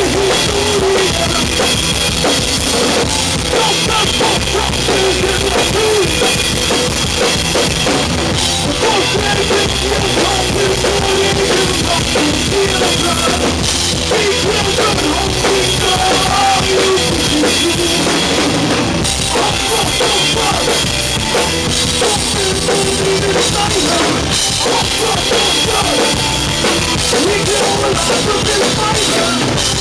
どうだ!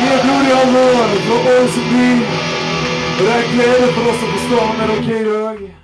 Vi blodig alvor fra Åseby. Og det er en glede for oss å få stå med i dag.